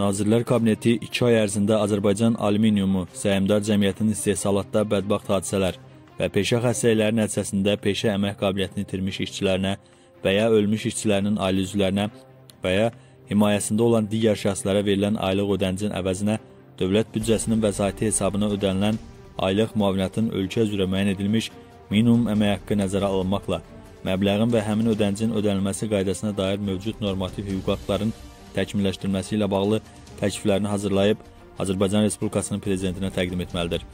Nazirlər Kabineti 2 ay ərzində Azərbaycan alüminiumu səhmdar cəmiyyətinin istehsalatda bədbəxt hadisələr və peşə xəstəlikləri nəticəsində peşə əmək qabiliyyətini itirmiş işçilərinə və ya ölmüş işçilərinin ailə üzvlərinə və ya himayəsində olan digər şəxslərə verilən aylıq ödəncin əvəzinə dövlət büdcəsinin vəsaiti hesabına ödənilən aylıq müavinətin ölkə üzrə müəyyən edilmiş minimum əmək haqqı nəzərə alınmaqla məbləğin və həmin ödəncin ödənilməsi qaydasına dair mövcud normativ hüquq aktların təkmilləşdirilməsi ilə bağlı təkliflərini hazırlayıb Azərbaycan Respublikasının prezidentinə təqdim etməlidir.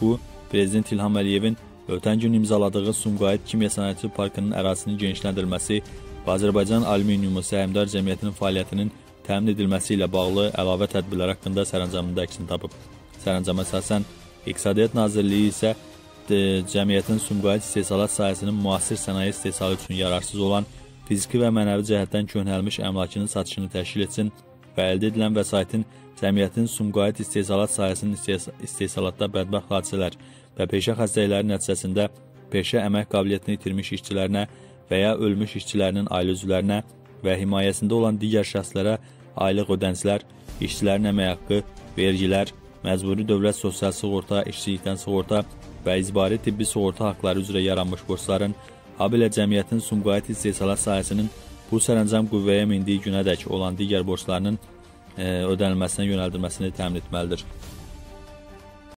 Bu, Prezident İlham Əliyevin ötən gün imzaladığı Sumqayıt Kimya Sənayesi Parkının ərazisinin genişləndirilməsi və Azərbaycan Alüminiumu Səhmdar Cəmiyyətinin fəaliyyətinin təmin edilməsi ilə bağlı əlavə tədbirlər haqqında sərəncamında əksini tapıb. Sərəncama əsasən İqtisadiyyat Nazirliyi isə cəmiyyətin Sumqayıt istehsalat sahəsinin müasir sənaye istehsalı üçün yararsız olan fiziki və mənəvi cəhətdən köhnəlmiş əmlakının satışını təşkil etsin və əldə edilən vəsaitin cəmiyyətin Sumqayıt istehsalat sahəsinin istehsalatda bədbəxt hadisələr və peşə xəstəlikləri nəticəsində peşə əmək qabiliyyətini itirmiş işçilərinə və ya ölmüş işçilərinin ailə üzvlərinə və himayəsində olan digər şəxslərə aylıq ödənclər, işçilərin əmək haqqı, vergilər, məcburi dövlət sosial sığorta, işçilikdən sığorta və icbari tibbi sığorta haqları üzrə yaranmış borcların, habelə cəmiyyətin Sumqayıt istehsalat sahəsinin bu sərəncam qüvvəyə mindiyi günədək olan digər borclarının e, ödənilməsinə yönəldilməsini təmin etməlidir.